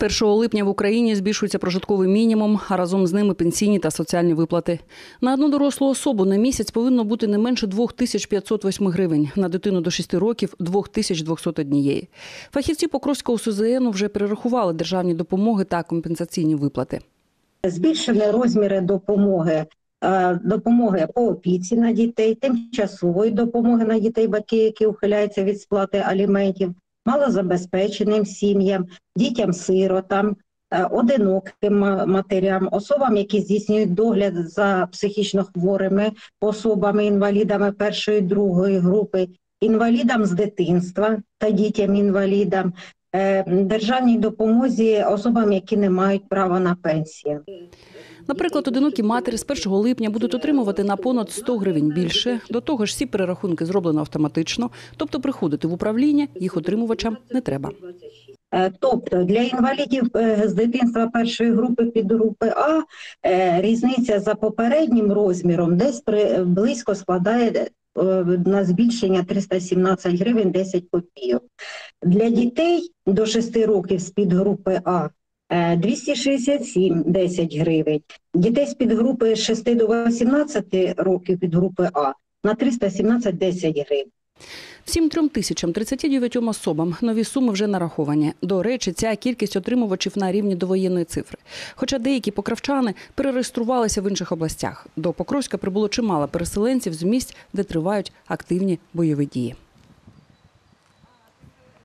З 1 липня в Україні збільшується прожитковий мінімум, а разом з ними пенсійні та соціальні виплати. На одну дорослу особу на місяць повинно бути не менше 2508 гривень, на дитину до 6 років – 2201. Фахівці Покровського СУЗН вже перерахували державні допомоги та компенсаційні виплати. Збільшені розміри допомоги. е, Допомоги по опіці на дітей, тимчасової допомоги на дітей, батьки, які ухиляються від сплати аліментів, малозабезпеченим сім'ям, дітям-сиротам, е, одиноким матерям, особам, які здійснюють догляд за психічно хворими особами, інвалідами першої другої групи, інвалідам з дитинства та дітям-інвалідам, е, державній допомозі особам, які не мають права на пенсію. Наприклад, одинокі матері з 1 липня будуть отримувати на понад 100 гривень більше. До того ж, всі перерахунки зроблено автоматично, тобто приходити в управління їх отримувачам не треба. Е, Тобто для інвалідів е, з дитинства першої групи підгрупи А е, різниця за попереднім розміром десь близько складає на збільшення 317 гривень 10 копійок. Для дітей до 6 років з підгрупи А е, 267 10 гривень. Дітей з підгрупи з 6 до 18 років підгрупи А на 317 10 гривень. Всім трьом тисячам 39 особам нові суми вже нараховані. До речі, ця кількість отримувачів на рівні довоєнної цифри. Хоча деякі покравчани перереєструвалися в інших областях. До Покровська прибуло чимало переселенців з місць, де тривають активні бойові дії.